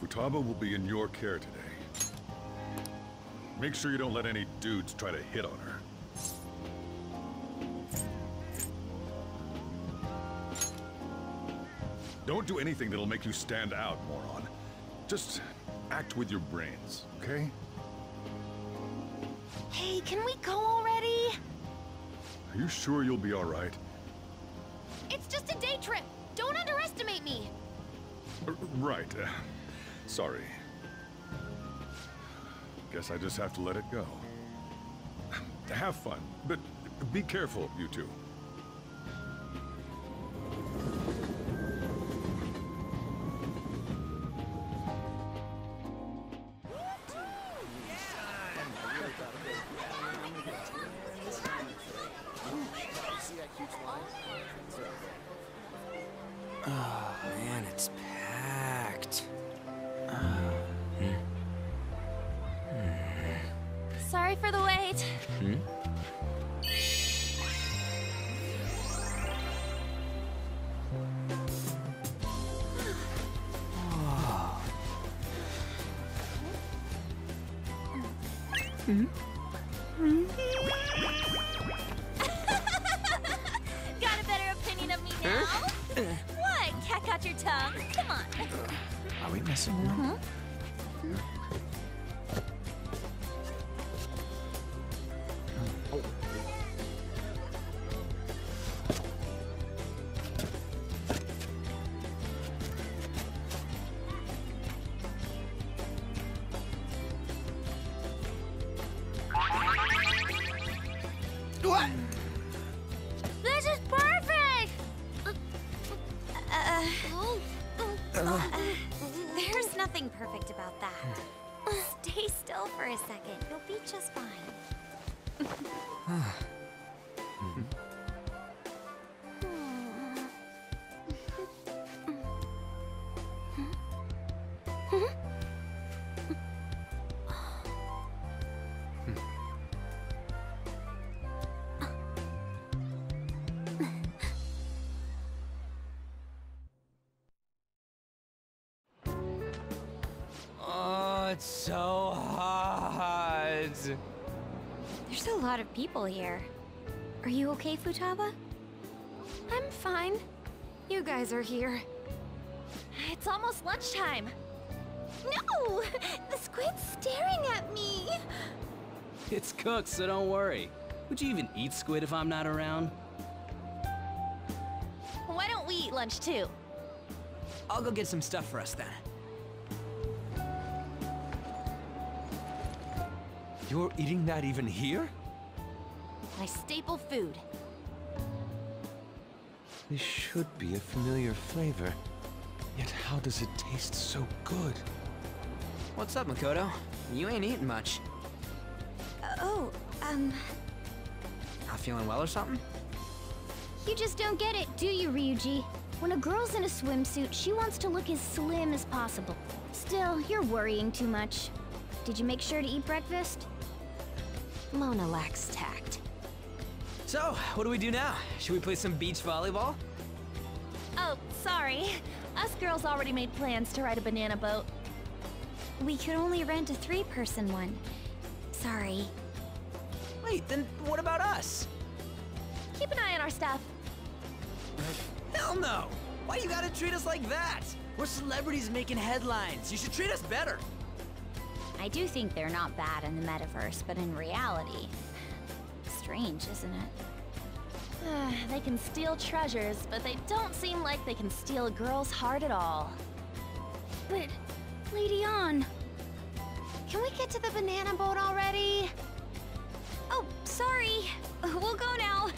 Futaba will be in your care today. Make sure you don't let any dudes try to hit on her. Don't do anything that'll make you stand out, moron. Just act with your brains, okay? Hey, can we go already? Are you sure you'll be alright? It's just a day trip. Don't underestimate me. Uh, right. Uh, sorry. Guess I just have to let it go. Have fun, but be careful, you two. Hmm? Got a better opinion of me now? what? Cat got your tongue? Come on. Are we messing around? What? Lot of people here. Are you okay, Futaba? I'm fine. You guys are here. It's almost lunchtime. No! The squid's staring at me! It's cooked, so don't worry. Would you even eat squid if I'm not around? Why don't we eat lunch too? I'll go get some stuff for us then. You're eating that even here? My staple food. This should be a familiar flavor. Yet how does it taste so good? What's up, Makoto? You ain't eating much. oh, um, Not feeling well or something? You just don't get it, do you, Ryuji? When a girl's in a swimsuit, she wants to look as slim as possible. Still, you're worrying too much. Did you make sure to eat breakfast? Mona lacks tact. So, what do we do now? Should we play some beach volleyball? Oh, sorry. Us girls already made plans to ride a banana boat. We could only rent a three-person one. Sorry. Wait, then what about us? Keep an eye on our stuff. Hell no! Why you gotta treat us like that? We're celebrities making headlines. You should treat us better. I do think they're not bad in the metaverse, but in reality... Strange, isn't it? Ah, they can steal treasures, but they don't seem like they can steal a girl's heart at all. But, Lady Ann... Can we get to the banana boat already? Oh, sorry. We'll go now.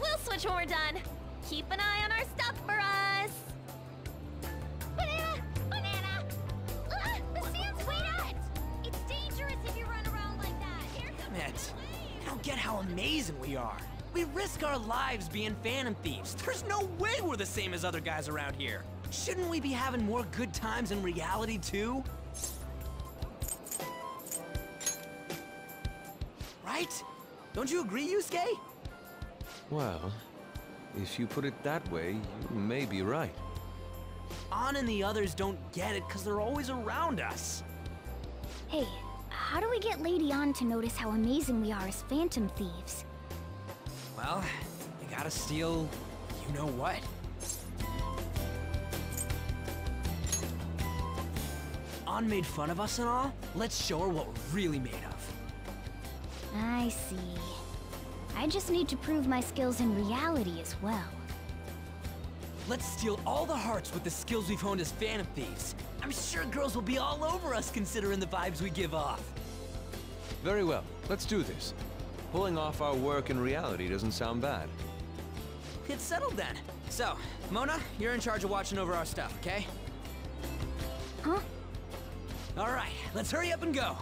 We'll switch when we're done. Keep an eye on our stuff for us. I don't get how amazing we are. We risk our lives being phantom thieves. There's no way we're the same as other guys around here. Shouldn't we be having more good times in reality too? Right? Don't you agree, Yusuke? Well, if you put it that way, you may be right. Ann and the others don't get it because they're always around us. Hey, how do we get Lady Ann to notice how amazing we are as phantom thieves? Well, you gotta steal you know what. Ann made fun of us and all. Let's show her what we're really made of. I see. I just need to prove my skills in reality as well. Let's steal all the hearts with the skills we've honed as Phantom Thieves. I'm sure girls will be all over us considering the vibes we give off. Very well, let's do this. Pulling off our work in reality doesn't sound bad. It's settled then. So, Mona, you're in charge of watching over our stuff, okay? Huh? All right, let's hurry up and go.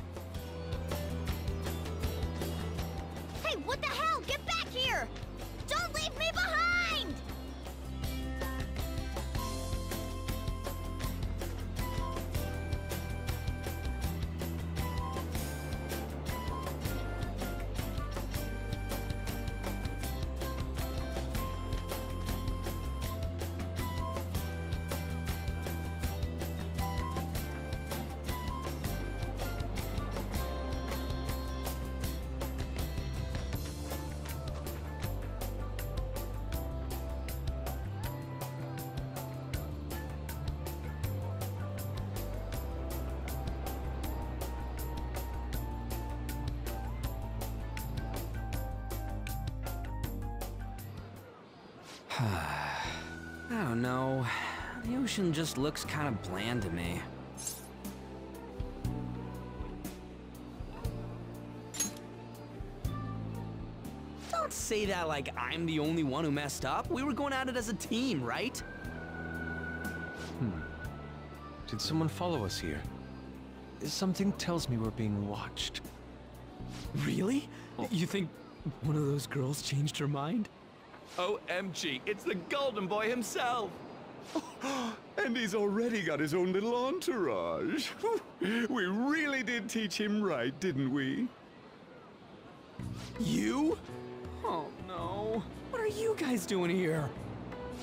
The just looks kind of bland to me. Don't say that like I'm the only one who messed up. We were going at it as a team, right? Hmm. Did someone follow us here? Something tells me we're being watched. Really? Oh. You think one of those girls changed her mind? OMG, it's the Golden Boy himself! and he's already got his own little entourage. we really did teach him right, didn't we? You? Oh no. What are you guys doing here?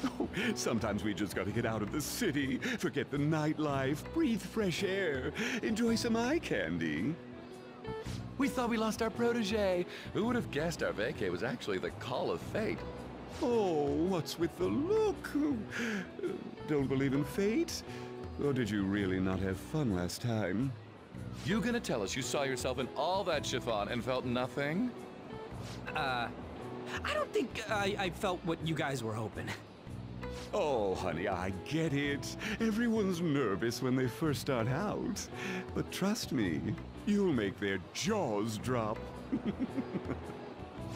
Oh, Sometimes we just gotta get out of the city, forget the nightlife, breathe fresh air, enjoy some eye candy. We thought we lost our protege. Who would have guessed our vacay was actually the call of fate? Oh, what's with the look? Don't believe in fate? Or did you really not have fun last time? You gonna tell us you saw yourself in all that chiffon and felt nothing? Uh, I don't think I, I felt what you guys were hoping. Oh, honey, I get it. Everyone's nervous when they first start out. But trust me, you'll make their jaws drop.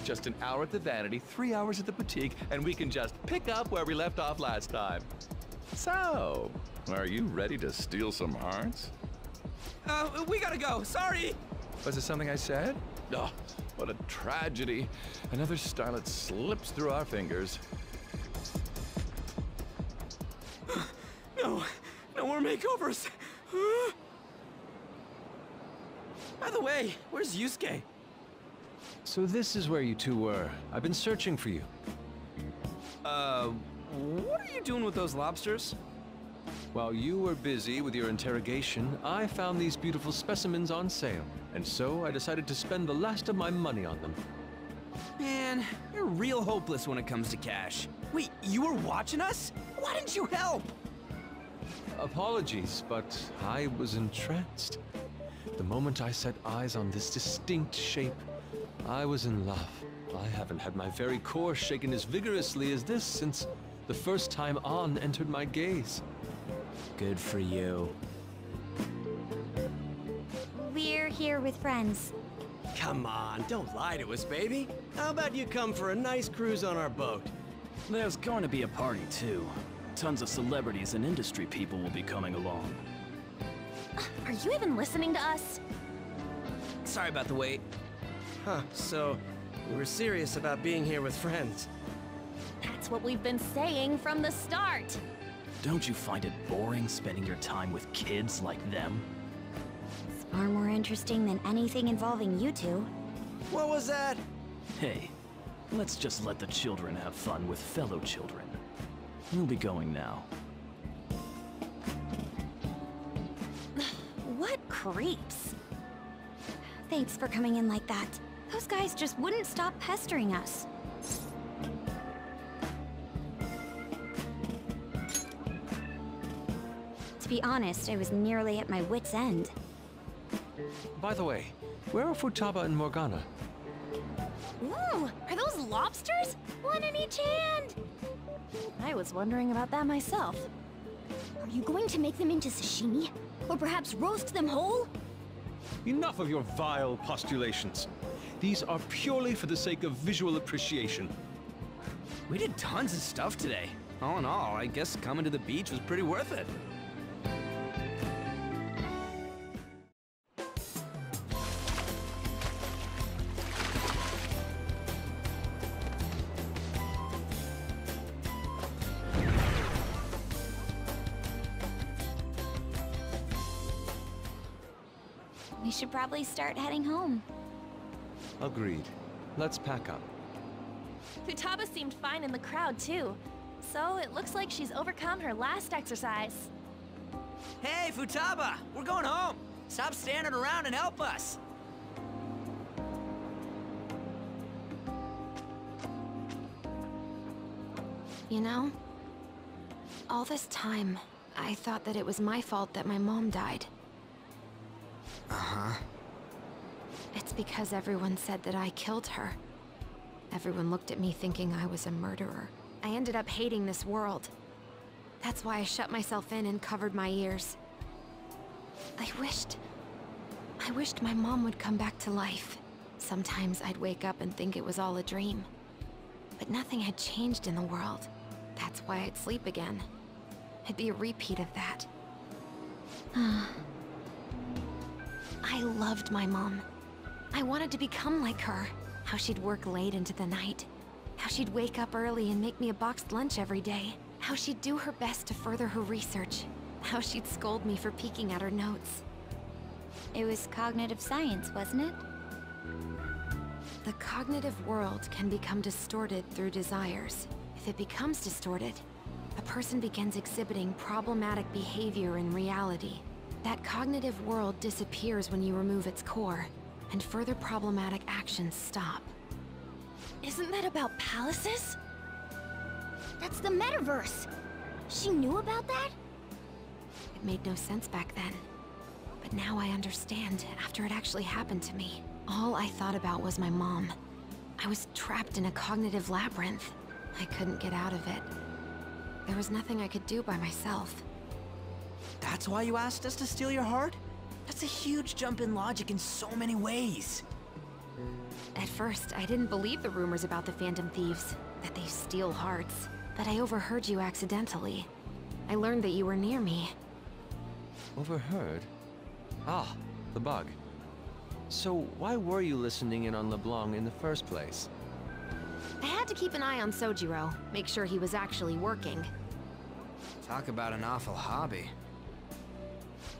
Just an hour at the Vanity, three hours at the Boutique, and we can just pick up where we left off last time. So, are you ready to steal some hearts? Uh, we gotta go. Sorry. Was it something I said? Oh, what a tragedy. Another starlet slips through our fingers. No, no more makeovers. By the way, where's Yusuke? So this is where you two were. I've been searching for you. Uh, what are you doing with those lobsters? While you were busy with your interrogation, I found these beautiful specimens on sale. And so I decided to spend the last of my money on them. Man, you're real hopeless when it comes to cash. Wait, you were watching us? Why didn't you help? Apologies, but I was entranced. The moment I set eyes on this distinct shape, I was in love. I haven't had my very core shaken as vigorously as this since the first time Ann entered my gaze. Good for you. We're here with friends. Come on, don't lie to us, baby. How about you come for a nice cruise on our boat? There's going to be a party, too. Tons of celebrities and industry people will be coming along. Are you even listening to us? Sorry about the wait. Huh, so we're serious about being here with friends. That's what we've been saying from the start. Don't you find it boring spending your time with kids like them? It's far more interesting than anything involving you two. What was that? Hey, let's just let the children have fun with fellow children. We'll be going now. what creeps? Thanks for coming in like that. Those guys just wouldn't stop pestering us. To be honest, I was nearly at my wit's end. By the way, where are Futaba and Morgana? Ooh, are those lobsters? One in each hand! I was wondering about that myself. Are you going to make them into sashimi? Or perhaps roast them whole? Enough of your vile postulations. These are purely for the sake of visual appreciation. We did tons of stuff today. All in all, I guess coming to the beach was pretty worth it. We should probably start heading home. Agreed. Let's pack up. Futaba seemed fine in the crowd, too. So it looks like she's overcome her last exercise. Hey, Futaba! We're going home! Stop standing around and help us! You know, all this time, I thought that it was my fault that my mom died. Uh-huh. It's because everyone said that I killed her. Everyone looked at me thinking I was a murderer. I ended up hating this world. That's why I shut myself in and covered my ears. I wished... I wished my mom would come back to life. Sometimes I'd wake up and think it was all a dream. But nothing had changed in the world. That's why I'd sleep again. It'd be a repeat of that. I loved my mom. I wanted to become like her. How she'd work late into the night. How she'd wake up early and make me a boxed lunch every day. How she'd do her best to further her research. How she'd scold me for peeking at her notes. It was cognitive science, wasn't it? The cognitive world can become distorted through desires. If it becomes distorted, a person begins exhibiting problematic behavior in reality. That cognitive world disappears when you remove its core, and further problematic actions stop. Isn't that about palaces? That's the metaverse! She knew about that? It made no sense back then. But now I understand, after it actually happened to me. All I thought about was my mom. I was trapped in a cognitive labyrinth. I couldn't get out of it. There was nothing I could do by myself. That's why you asked us to steal your heart? That's a huge jump in logic in so many ways. At first, I didn't believe the rumors about the Phantom Thieves, that they steal hearts. But I overheard you accidentally. I learned that you were near me. Overheard? Ah, the bug. So why were you listening in on LeBlanc in the first place? I had to keep an eye on Sojiro, make sure he was actually working. Talk about an awful hobby.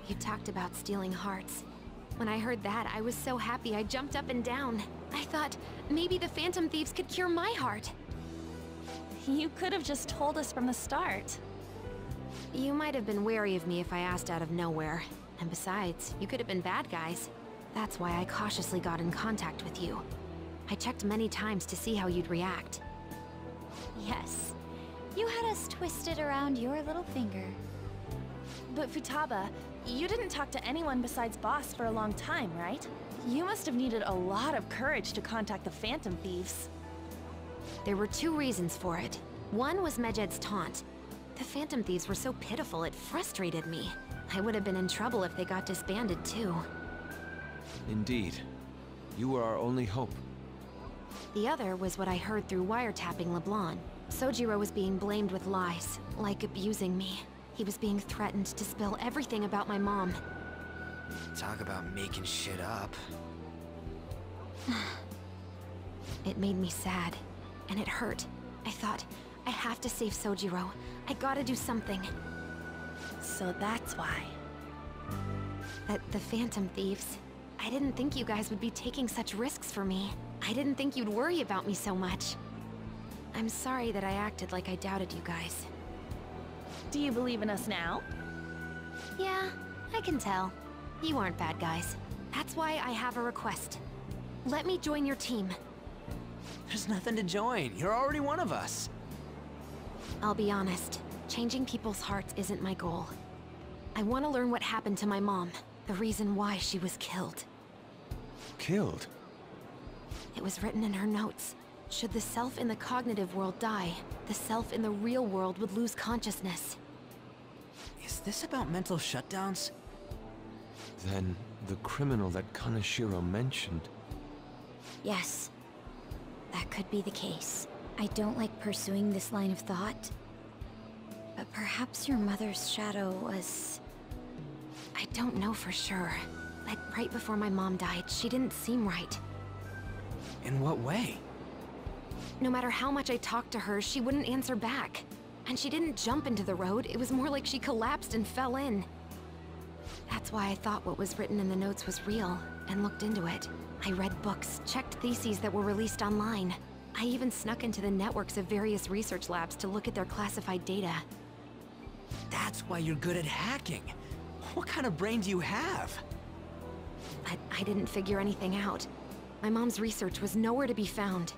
You talked about stealing hearts. When I heard that, I was so happy I jumped up and down. I thought, maybe the Phantom Thieves could cure my heart. You could have just told us from the start. You might have been wary of me if I asked out of nowhere. And besides, you could have been bad guys. That's why I cautiously got in contact with you. I checked many times to see how you'd react. Yes. You had us twisted around your little finger. But Futaba, you didn't talk to anyone besides Boss for a long time, right? You must have needed a lot of courage to contact the Phantom Thieves. There were two reasons for it. One was Medjed's taunt. The Phantom Thieves were so pitiful it frustrated me. I would have been in trouble if they got disbanded too. Indeed. You were our only hope. The other was what I heard through wiretapping LeBlanc. Sojiro was being blamed with lies, like abusing me. He was being threatened to spill everything about my mom. Talk about making shit up. It made me sad, and it hurt. I thought, I have to save Sojiro. I gotta do something. So that's why. That the Phantom Thieves. I didn't think you guys would be taking such risks for me. I didn't think you'd worry about me so much. I'm sorry that I acted like I doubted you guys. Do you believe in us now? Yeah, I can tell. You aren't bad guys. That's why I have a request. Let me join your team. There's nothing to join. You're already one of us. I'll be honest. Changing people's hearts isn't my goal. I want to learn what happened to my mom. The reason why she was killed. Killed? It was written in her notes. Should the self in the cognitive world die, the self in the real world would lose consciousness. Is this about mental shutdowns? Then the criminal that Kaneshiro mentioned. Yes. That could be the case. I don't like pursuing this line of thought. But perhaps your mother's shadow was... I don't know for sure. Like right before my mom died, she didn't seem right. In what way? No matter how much I talked to her, she wouldn't answer back. And she didn't jump into the road, it was more like she collapsed and fell in. That's why I thought what was written in the notes was real, and looked into it. I read books, checked theses that were released online. I even snuck into the networks of various research labs to look at their classified data. That's why you're good at hacking. What kind of brain do you have? But I didn't figure anything out. My mom's research was nowhere to be found.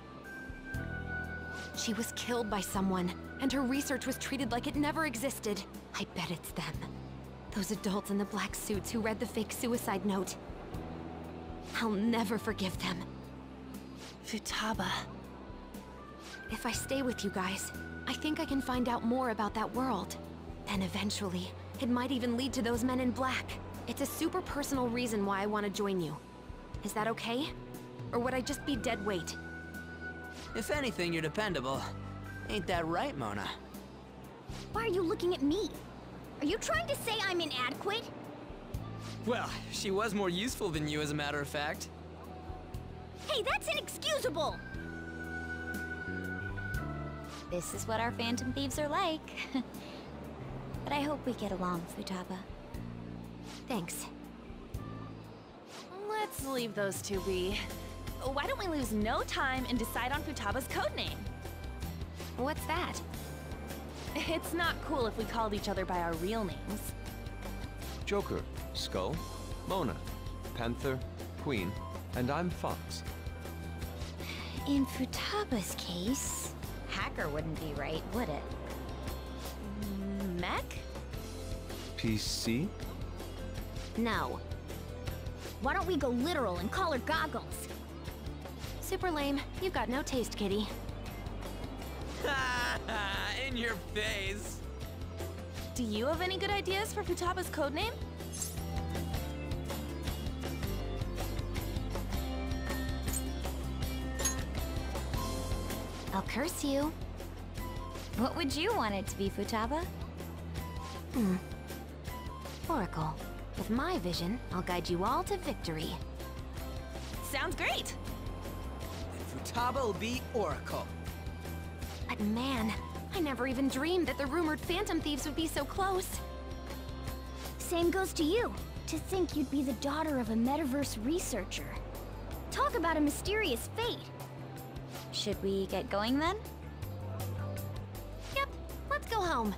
She was killed by someone, and her research was treated like it never existed. I bet it's them. Those adults in the black suits who read the fake suicide note. I'll never forgive them. Futaba. If I stay with you guys, I think I can find out more about that world. Then eventually, it might even lead to those men in black. It's a super personal reason why I want to join you. Is that okay? Or would I just be dead weight? If anything, you're dependable. Ain't that right, Mona? Why are you looking at me? Are you trying to say I'm inadequate? Well, she was more useful than you, as a matter of fact. Hey, that's inexcusable! This is what our Phantom Thieves are like. but I hope we get along, Futaba. Thanks. Let's leave those two be. Why don't we lose no time and decide on Futaba's codename? What's that? It's not cool if we called each other by our real names. Joker, Skull, Mona, Panther, Queen, and I'm Fox. In Futaba's case, hacker wouldn't be right, would it? Mm, mech? PC? No. Why don't we go literal and call her Goggles? Super lame. You've got no taste, kitty. In your face. Do you have any good ideas for Futaba's codename? I'll curse you. What would you want it to be, Futaba? Hmm. Oracle. With my vision, I'll guide you all to victory. Sounds great! Then Futaba will be Oracle. Man, I never even dreamed that the rumored Phantom Thieves would be so close. Same goes to you. To think you'd be the daughter of a metaverse researcher. Talk about a mysterious fate. Should we get going then? Yep, let's go home.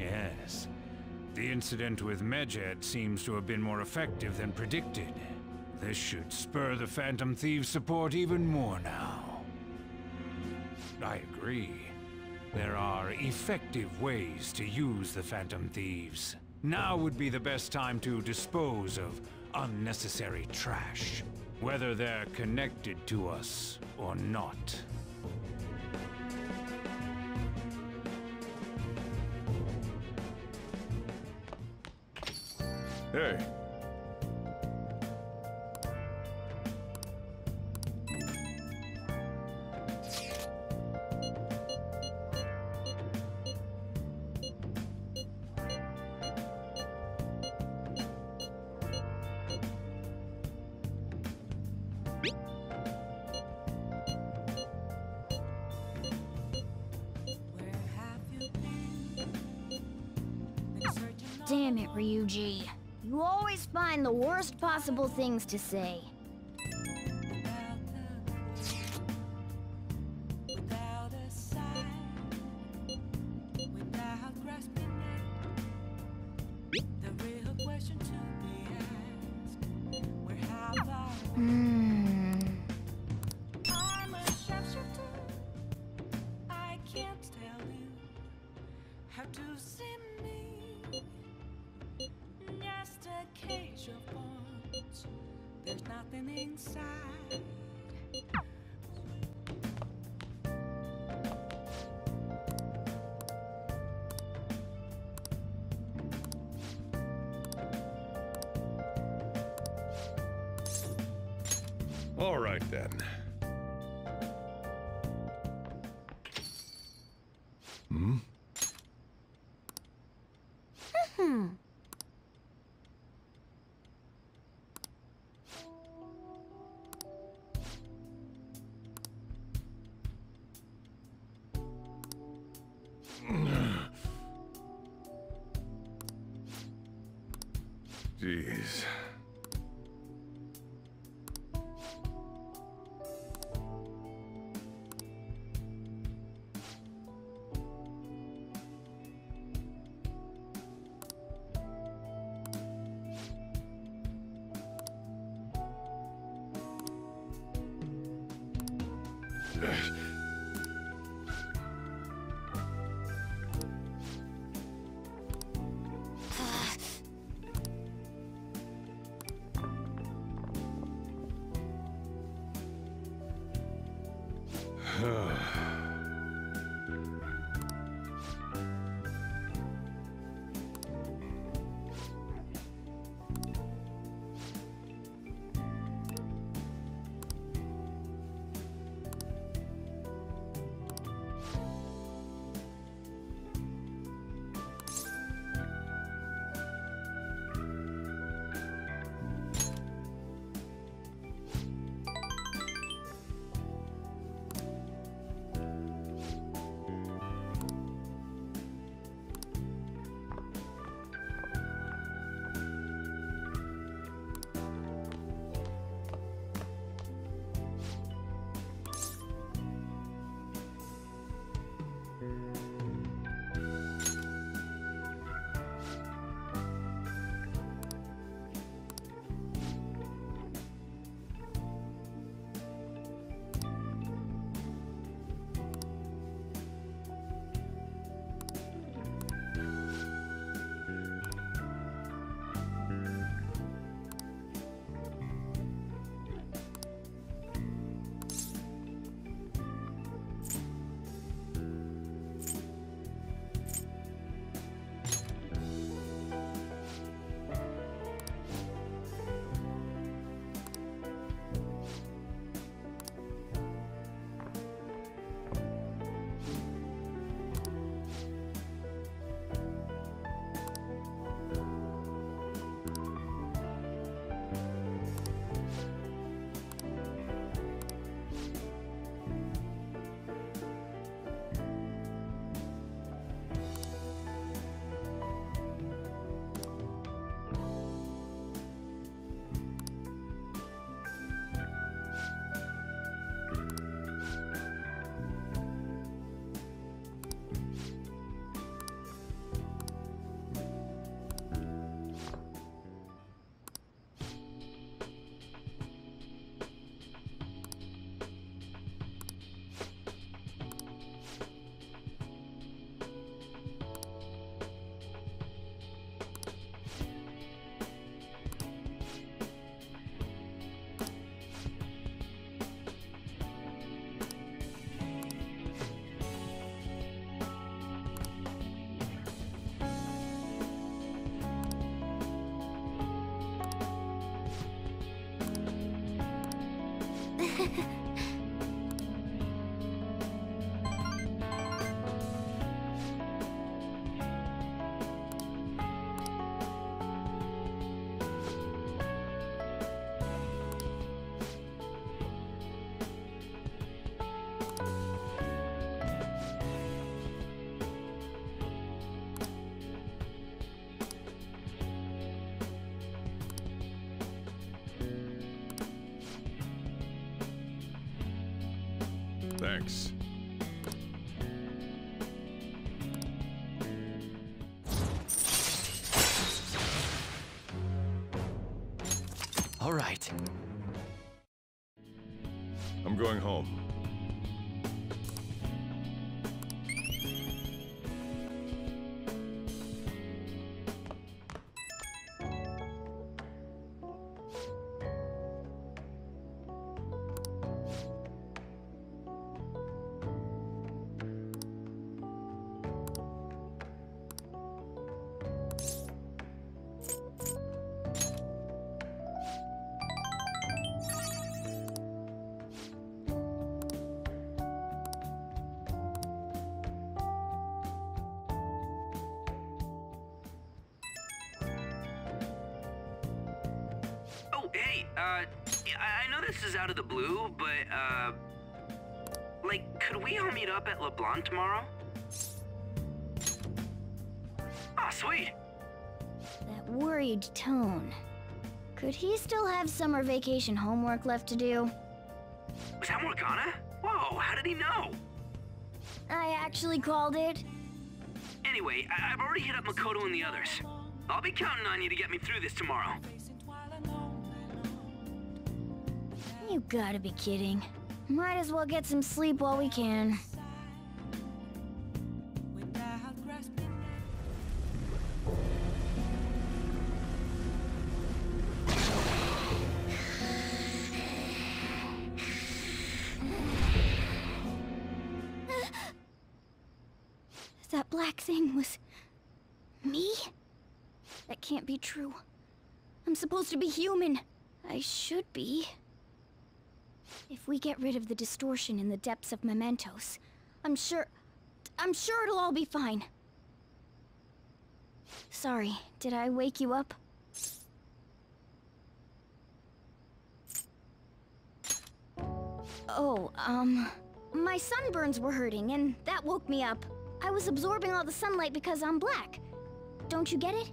Yes. The incident with Medjed seems to have been more effective than predicted. This should spur the Phantom Thieves' support even more now. I agree. There are effective ways to use the Phantom Thieves. Now would be the best time to dispose of unnecessary trash, whether they're connected to us or not. Hey, worst possible things to say. Thanks. All right. I'm going home. Uh, I know this is out of the blue, but, uh, like, could we all meet up at LeBlanc tomorrow? Ah, sweet. That worried tone. Could he still have summer vacation homework left to do? Was that Morgana? Whoa, how did he know? I actually called it. Anyway, I- I've already hit up Makoto and the others. I'll be counting on you to get me through this tomorrow. You gotta be kidding. Might as well get some sleep while we can. That black thing was... me? That can't be true. I'm supposed to be human. I should be. If we get rid of the distortion in the depths of mementos, I'm sure... I'm sure it'll all be fine. Sorry, did I wake you up? Oh, um... My sunburns were hurting, and that woke me up. I was absorbing all the sunlight because I'm black. Don't you get it?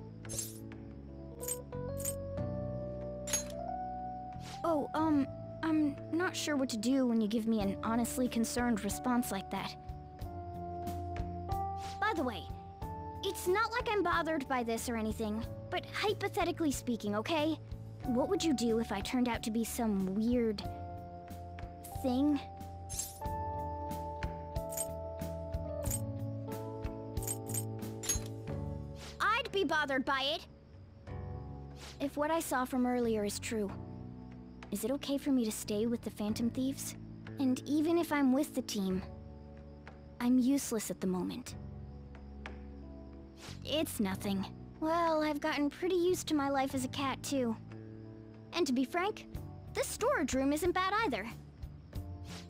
Oh, um, I'm not sure what to do when you give me an honestly concerned response like that. By the way, it's not like I'm bothered by this or anything, but hypothetically speaking, okay? What would you do if I turned out to be some weird... thing? I'd be bothered by it! If what I saw from earlier is true, is it okay for me to stay with the Phantom Thieves? And even if I'm with the team, I'm useless at the moment. It's nothing. Well, I've gotten pretty used to my life as a cat, too. And to be frank, this storage room isn't bad either.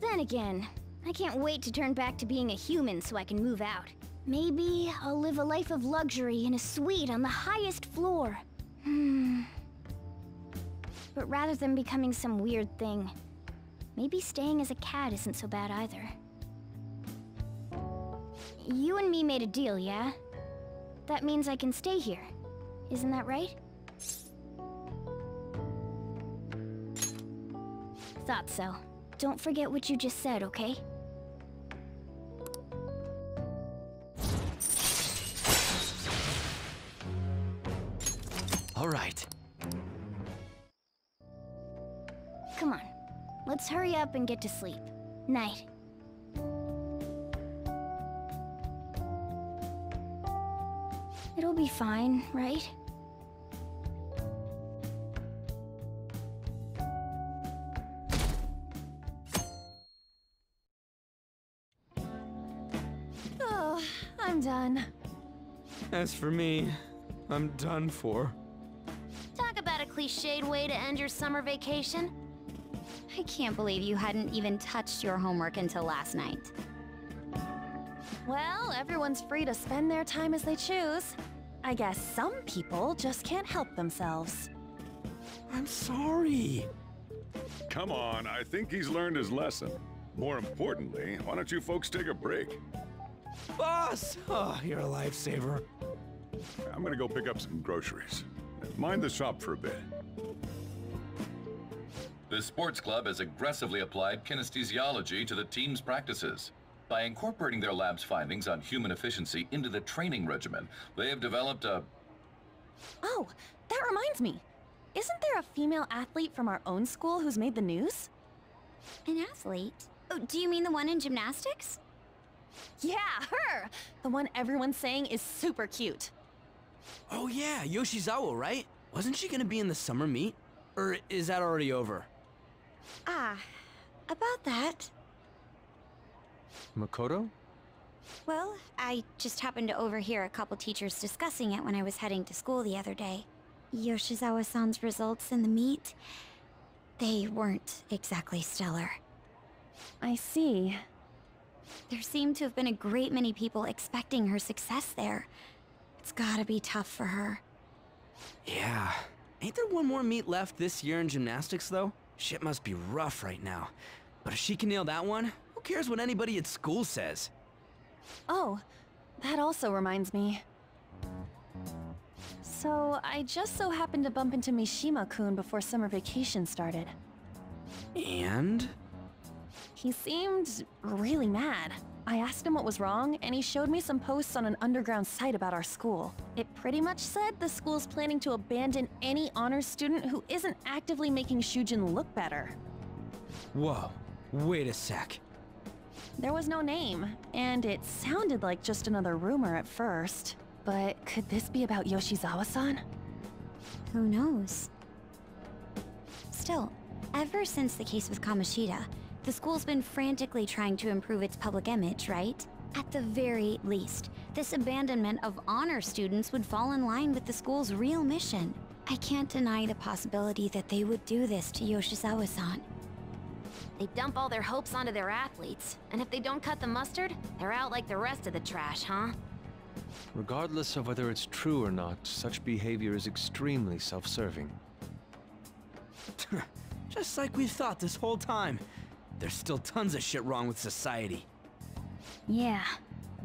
Then again, I can't wait to turn back to being a human so I can move out. Maybe I'll live a life of luxury in a suite on the highest floor. Hmm. But rather than becoming some weird thing, maybe staying as a cat isn't so bad either. You and me made a deal, yeah? That means I can stay here. Isn't that right? Thought so. Don't forget what you just said, okay? Hurry up and get to sleep. Night. It'll be fine, right? Oh, I'm done. As for me, I'm done for. Talk about a cliched way to end your summer vacation. I can't believe you hadn't even touched your homework until last night. Well, everyone's free to spend their time as they choose. I guess some people just can't help themselves. I'm sorry. Come on, I think he's learned his lesson. More importantly, why don't you folks take a break? Boss! Oh, you're a lifesaver. I'm gonna go pick up some groceries. Mind the shop for a bit. The sports club has aggressively applied kinesthesiology to the team's practices. By incorporating their lab's findings on human efficiency into the training regimen, they have developed a Oh, that reminds me. isn't there a female athlete from our own school who's made the news? An athlete? Oh, do you mean the one in gymnastics? Yeah, her! The one everyone's saying is super cute. Oh yeah, Yoshizawa, right? Wasn't she gonna be in the summer meet? Or is that already over? Ah, about that. Makoto? Well, I just happened to overhear a couple teachers discussing it when I was heading to school the other day. Yoshizawa-san's results in the meet, they weren't exactly stellar. I see. There seemed to have been a great many people expecting her success there. It's gotta be tough for her. Yeah. Ain't there one more meet left this year in gymnastics, though? Shit must be rough right now. But if she can nail that one, who cares what anybody at school says? Oh, that also reminds me. So, I just so happened to bump into Mishima-kun before summer vacation started. And? He seemed really mad. I asked him what was wrong, and he showed me some posts on an underground site about our school. It pretty much said the school's planning to abandon any honors student who isn't actively making Shujin look better. Whoa, wait a sec. There was no name, and it sounded like just another rumor at first. But could this be about Yoshizawa-san? Who knows? Still, ever since the case with Kamoshida, the school's been frantically trying to improve its public image, right? At the very least, this abandonment of honor students would fall in line with the school's real mission. I can't deny the possibility that they would do this to Yoshizawa-san. They dump all their hopes onto their athletes, and if they don't cut the mustard, they're out like the rest of the trash, huh? Regardless of whether it's true or not, such behavior is extremely self-serving. Just like we thought this whole time. There's still tons of shit wrong with society. Yeah,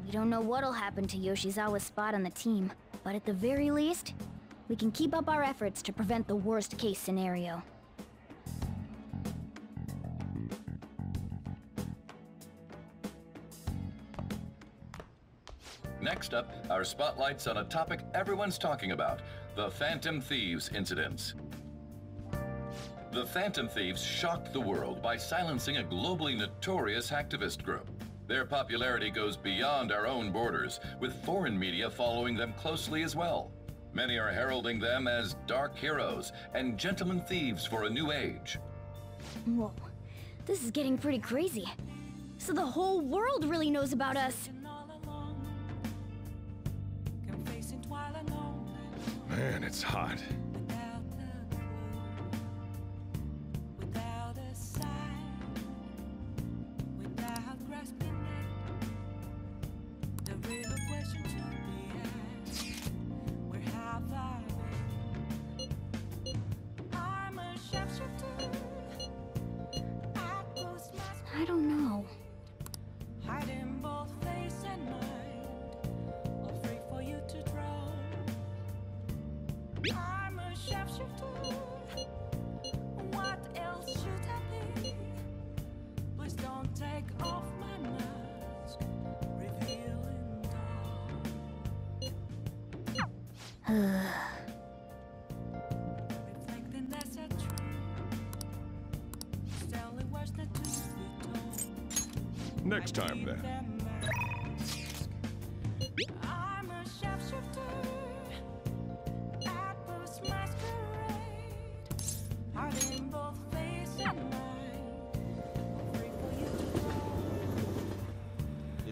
we don't know what'll happen to Yoshizawa's spot on the team, but at the very least, we can keep up our efforts to prevent the worst case scenario. Next up, our spotlights on a topic everyone's talking about the Phantom Thieves incidents. The Phantom Thieves shocked the world by silencing a globally notorious hacktivist group. Their popularity goes beyond our own borders, with foreign media following them closely as well. Many are heralding them as dark heroes and gentlemen thieves for a new age. Whoa, this is getting pretty crazy. So the whole world really knows about us. Man, it's hot.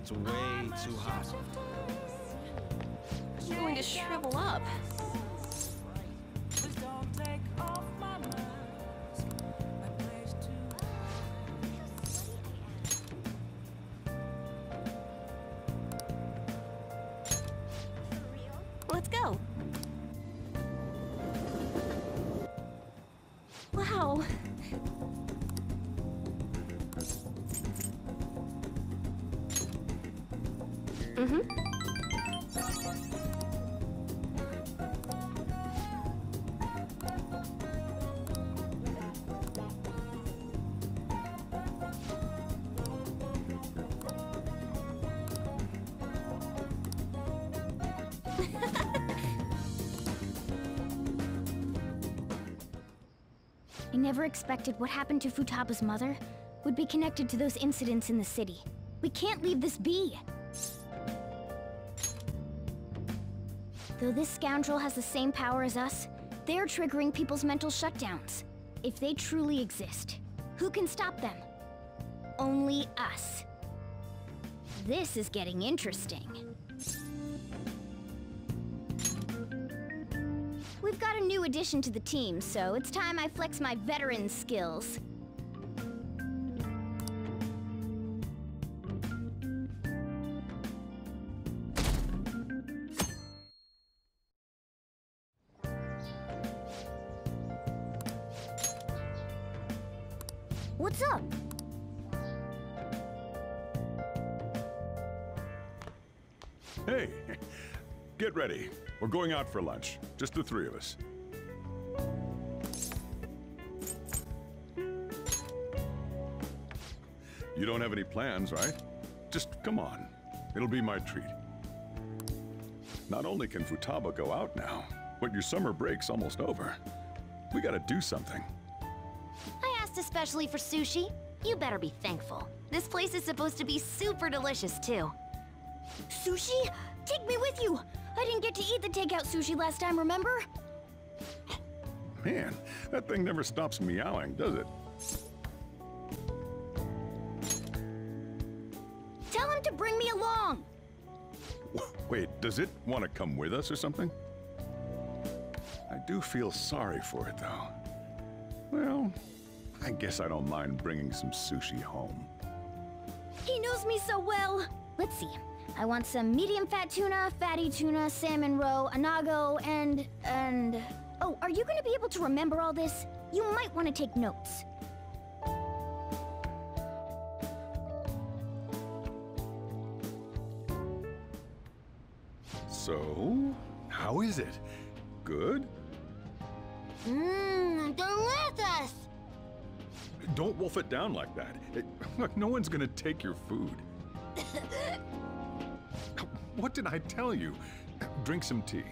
It's way too hot. I'm going to shrivel up. Never expected what happened to Futaba's mother would be connected to those incidents in the city. We can't leave this be. Though this scoundrel has the same power as us, they're triggering people's mental shutdowns. If they truly exist, who can stop them? Only us. This is getting interesting. Addition to the team, so it's time I flex my veteran skills. What's up? Hey, get ready. We're going out for lunch. Just the three of us. You don't have any plans, right? Just come on. It'll be my treat. Not only can Futaba go out now, but your summer break's almost over. We gotta do something. I asked especially for sushi. You better be thankful. This place is supposed to be super delicious, too. Sushi? Take me with you! I didn't get to eat the takeout sushi last time, remember? Man, that thing never stops meowing, does it? Wait, does it want to come with us or something? I do feel sorry for it, though. Well, I guess I don't mind bringing some sushi home. He knows me so well! Let's see. I want some medium fat tuna, fatty tuna, salmon roe, anago, and. and. Oh, are you gonna be able to remember all this? You might want to take notes. So, how is it? Good? Mmm, delicious! Don't wolf it down like that. It- look, no one's gonna take your food. What did I tell you? Drink some tea.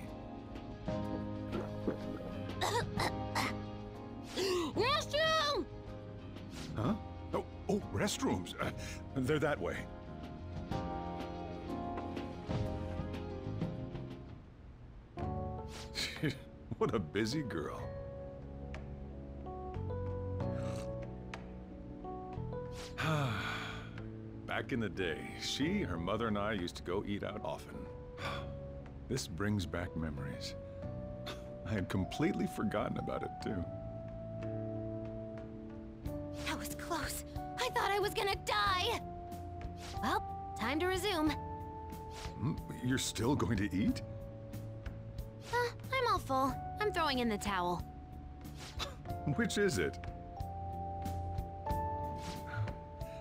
Restroom! Huh? Oh, oh restrooms. Uh, they're that way. what a busy girl. Back in the day, she, her mother, and I used to go eat out often. This brings back memories. I had completely forgotten about it, too. That was close. I thought I was gonna die. Well, time to resume. Hmm, You're still going to eat? Uh, I'm all full. I'm throwing in the towel. Which is it?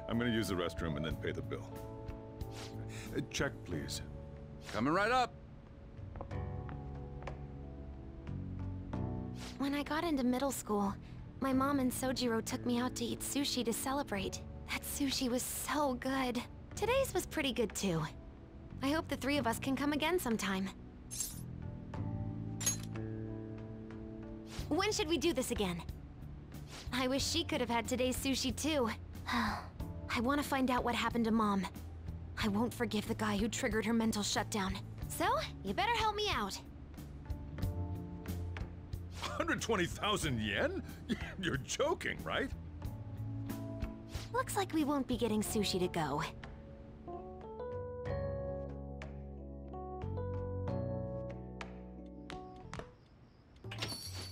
I'm gonna use the restroom and then pay the bill. Uh, Check, please. Coming right up. When I got into middle school, my mom and Sojiro took me out to eat sushi to celebrate. That sushi was so good. Today's was pretty good too. I hope the three of us can come again sometime. When should we do this again? I wish she could have had today's sushi too. I want to find out what happened to Mom. I won't forgive the guy who triggered her mental shutdown. So, you better help me out. 120,000 yen? You're joking, right? Looks like we won't be getting sushi to go.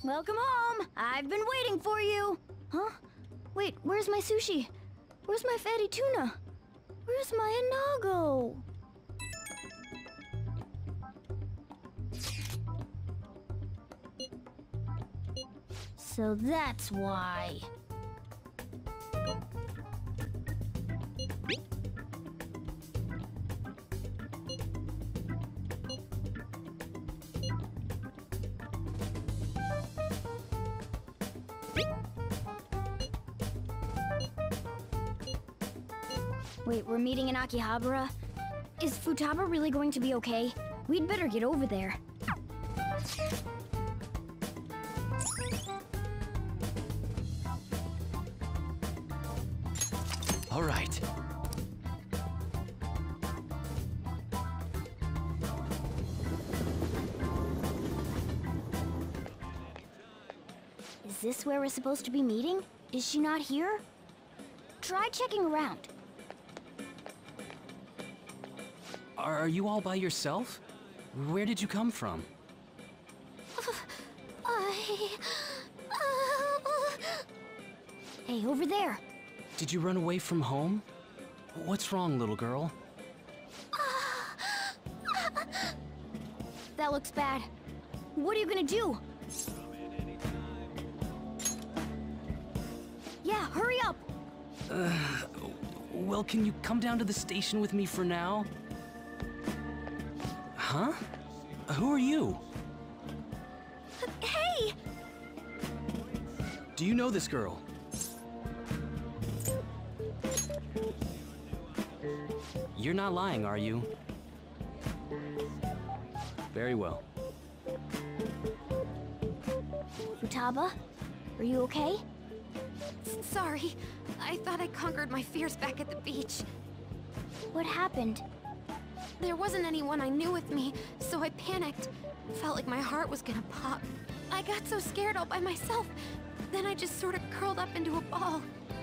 Welcome home! I've been waiting for you! Huh? Wait, where's my sushi? Where's my fatty tuna? Where's my anago? So that's why. Wait, we're meeting in Akihabara? Is Futaba really going to be okay? We'd better get over there. All right. Is this where we're supposed to be meeting? Is she not here? Try checking around. Are you all by yourself? Where did you come from? I... Hey, over there. Did you run away from home? What's wrong, little girl? That looks bad. What are you gonna do? Yeah, hurry up! Uh, well, can you come down to the station with me for now? Huh? Who are you? Hey! Do you know this girl? You're not lying, are you? Very well. Futaba, are you okay? S- sorry. I thought I conquered my fears back at the beach. What happened? There wasn't anyone I knew with me, so I panicked. Felt like my heart was gonna pop. I got so scared all by myself. Then I just sort of curled up into a ball.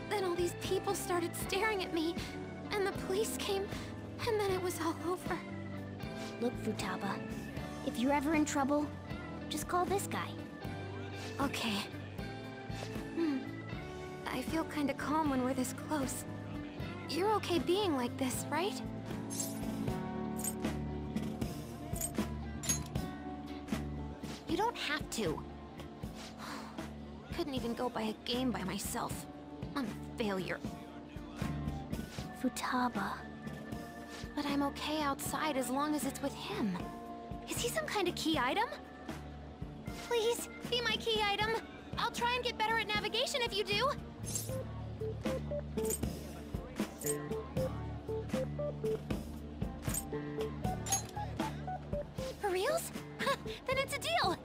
Then all these people started staring at me, and the police came, and then it was all over. Look, Futaba, if you're ever in trouble, just call this guy. Okay. Hmm. I feel kinda calm when we're this close. You're okay being like this, right? Couldn't even go buy a game by myself. I'm a failure. Futaba. But I'm okay outside as long as it's with him. Is he some kind of key item? Please, be my key item. I'll try and get better at navigation if you do. For reals? then it's a deal.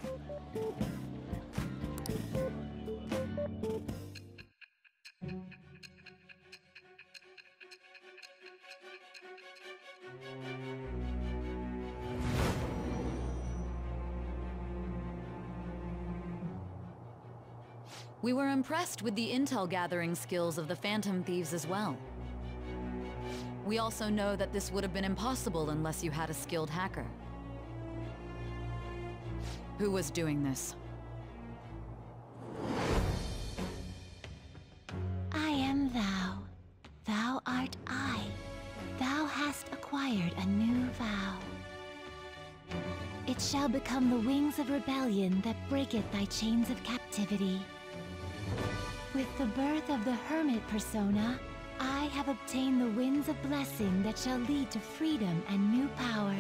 We were impressed with the intel gathering skills of the Phantom Thieves as well. We also know that this would have been impossible unless you had a skilled hacker. Who was doing this? I am thou. Thou art I. Thou hast acquired a new vow. It shall become the wings of rebellion that breaketh thy chains of captivity. With the birth of the hermit persona, I have obtained the winds of blessing that shall lead to freedom and new power.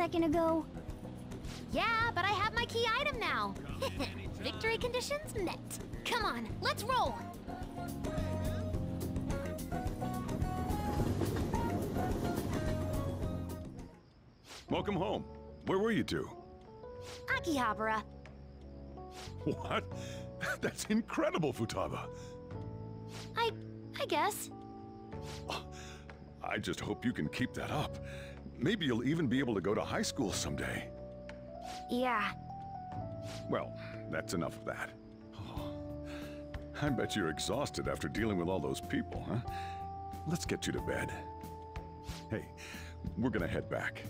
Second ago? Yeah, but I have my key item now. Victory conditions met. Come on, let's roll. Welcome home. Where were you two? Akihabara. What? That's incredible, Futaba. I... I guess. I just hope you can keep that up. Maybe you'll even be able to go to high school someday. Yeah. Well, that's enough of that. Oh, I bet you're exhausted after dealing with all those people, huh? Let's get you to bed. Hey, we're gonna head back.